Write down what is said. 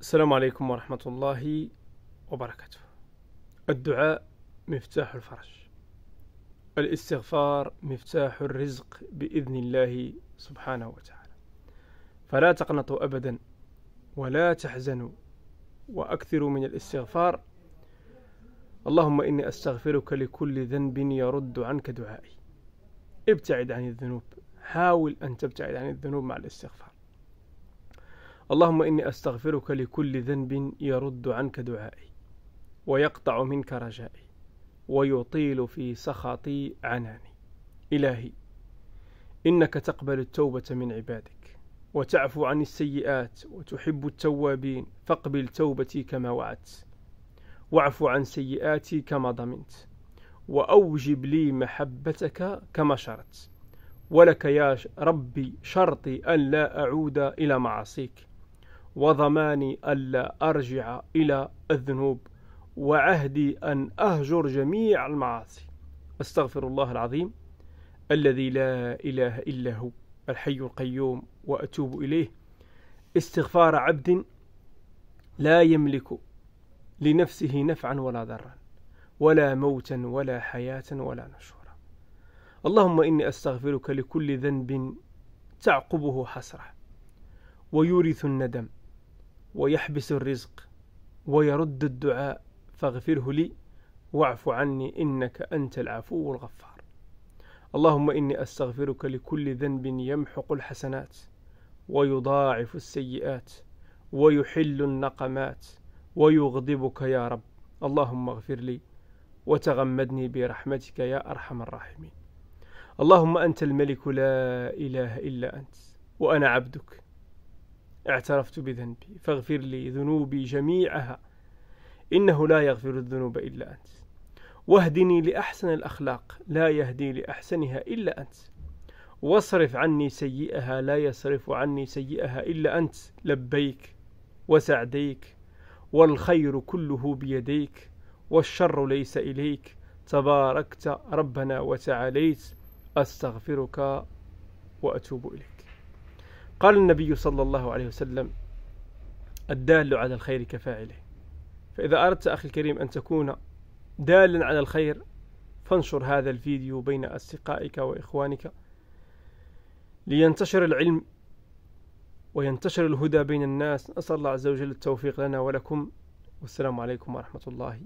السلام عليكم ورحمة الله وبركاته. الدعاء مفتاح الفرج. الاستغفار مفتاح الرزق بإذن الله سبحانه وتعالى. فلا تقنطوا أبدا ولا تحزنوا وأكثروا من الاستغفار. اللهم إني أستغفرك لكل ذنب يرد عنك دعائي. ابتعد عن الذنوب. حاول أن تبتعد عن الذنوب مع الاستغفار. اللهم إني أستغفرك لكل ذنب يرد عنك دعائي ويقطع منك رجائي ويطيل في سخطي عناني. إلهي إنك تقبل التوبة من عبادك وتعفو عن السيئات وتحب التوابين فاقبل توبتي كما وعدت واعف عن سيئاتي كما ضمنت وأوجب لي محبتك كما شرت. ولك يا ربي شرطي أن لا أعود إلى معاصيك. وضماني ألا أرجع إلى الذنوب وعهدي أن أهجر جميع المعاصي. أستغفر الله العظيم الذي لا إله إلا هو الحي القيوم وأتوب إليه. استغفار عبد لا يملك لنفسه نفعا ولا ضرا ولا موتا ولا حياة ولا نشورا. اللهم إني أستغفرك لكل ذنب تعقبه حسرة ويورث الندم. ويحبس الرزق ويرد الدعاء فاغفره لي واعف عني إنك أنت العفو الغفار. اللهم إني أستغفرك لكل ذنب يمحق الحسنات ويضاعف السيئات ويحل النقمات ويغضبك يا رب. اللهم اغفر لي وتغمدني برحمتك يا أرحم الراحمين. اللهم أنت الملك لا إله إلا أنت وأنا عبدك. اعترفت بذنبي فاغفر لي ذنوبي جميعها. إنه لا يغفر الذنوب إلا أنت. واهدني لأحسن الأخلاق لا يهدي لأحسنها إلا أنت. واصرف عني سيئها لا يصرف عني سيئها إلا أنت. لبيك وسعديك والخير كله بيديك والشر ليس إليك. تباركت ربنا وتعاليت أستغفرك وأتوب إليك. قال النبي صلى الله عليه وسلم الدال على الخير كفاعله. فإذا أردت أخي الكريم أن تكون دالا على الخير فانشر هذا الفيديو بين أصدقائك وإخوانك لينتشر العلم وينتشر الهدى بين الناس. نسأل الله عز وجل التوفيق لنا ولكم. والسلام عليكم ورحمة الله